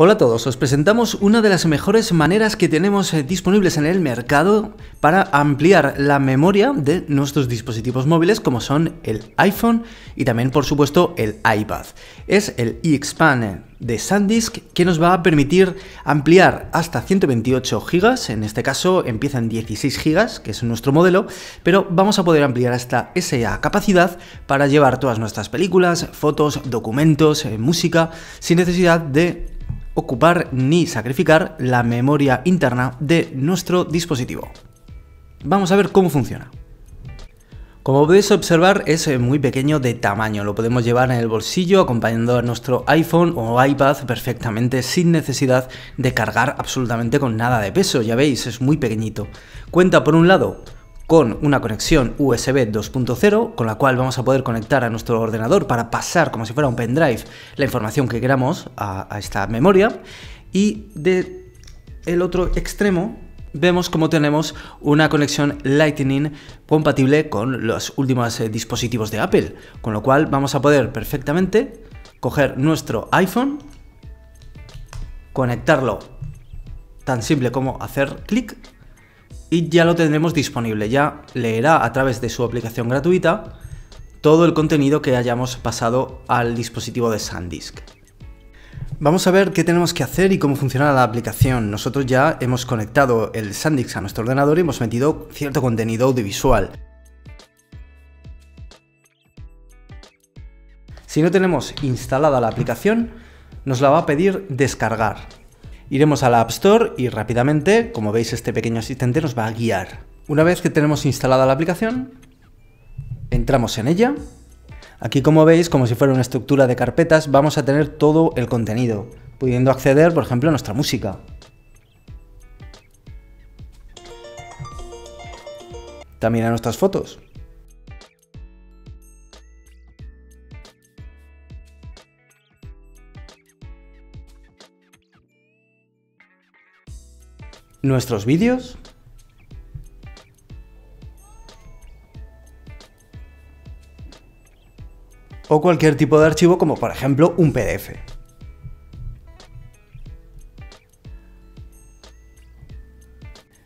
Hola a todos, os presentamos una de las mejores maneras que tenemos eh, disponibles en el mercado para ampliar la memoria de nuestros dispositivos móviles como son el iPhone y también por supuesto el iPad. Es el eXpand de SanDisk que nos va a permitir ampliar hasta 128 GB, en este caso empiezan 16 GB, que es nuestro modelo, pero vamos a poder ampliar hasta esa capacidad para llevar todas nuestras películas, fotos, documentos, eh, música, sin necesidad de ocupar ni sacrificar la memoria interna de nuestro dispositivo. Vamos a ver cómo funciona. Como podéis observar es eh, muy pequeño de tamaño, lo podemos llevar en el bolsillo acompañando a nuestro iPhone o iPad perfectamente sin necesidad de cargar absolutamente con nada de peso, ya veis, es muy pequeñito. Cuenta por un lado con una conexión USB 2.0, con la cual vamos a poder conectar a nuestro ordenador para pasar como si fuera un pendrive la información que queramos a, esta memoria. Y de el otro extremo vemos como tenemos una conexión Lightning compatible con los últimos eh, dispositivos de Apple, con lo cual vamos a poder perfectamente coger nuestro iPhone, conectarlo tan simple como hacer clic y ya lo tendremos disponible. Ya leerá a través de su aplicación gratuita todo el contenido que hayamos pasado al dispositivo de SanDisk. Vamos a ver qué tenemos que hacer y cómo funciona la aplicación. Nosotros ya hemos conectado el SanDisk a nuestro ordenador y hemos metido cierto contenido audiovisual. Si no tenemos instalada la aplicación, nos la va a pedir descargar. Iremos a la App Store y rápidamente, como veis, este pequeño asistente nos va a guiar. Una vez que tenemos instalada la aplicación, entramos en ella. Aquí, como veis, como si fuera una estructura de carpetas, vamos a tener todo el contenido, pudiendo acceder, por ejemplo, a nuestra música. También a nuestras fotos. Nuestros vídeos. O cualquier tipo de archivo como por ejemplo un PDF.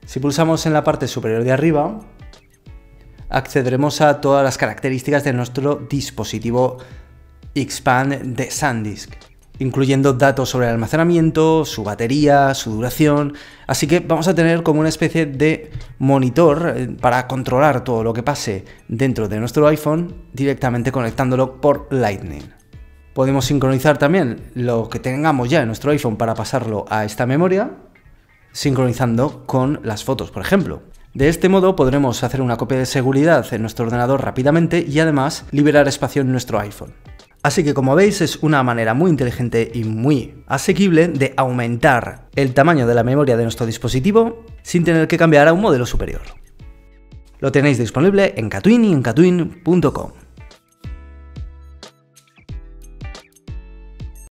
Si pulsamos en la parte superior de arriba, accederemos a todas las características de nuestro dispositivo Expand de SanDisk incluyendo datos sobre el almacenamiento, su batería, su duración, así que vamos a tener como una especie de monitor eh, para controlar todo lo que pase dentro de nuestro iPhone directamente conectándolo por Lightning. Podemos sincronizar también lo que tengamos ya en nuestro iPhone para pasarlo a esta memoria, sincronizando con las fotos, por ejemplo. De este modo podremos hacer una copia de seguridad en nuestro ordenador rápidamente y además liberar espacio en nuestro iPhone. Así que como veis es una manera muy inteligente y muy asequible de aumentar el tamaño de la memoria de nuestro dispositivo sin tener que cambiar a un modelo superior. Lo tenéis disponible en Catwin y en catwin.com.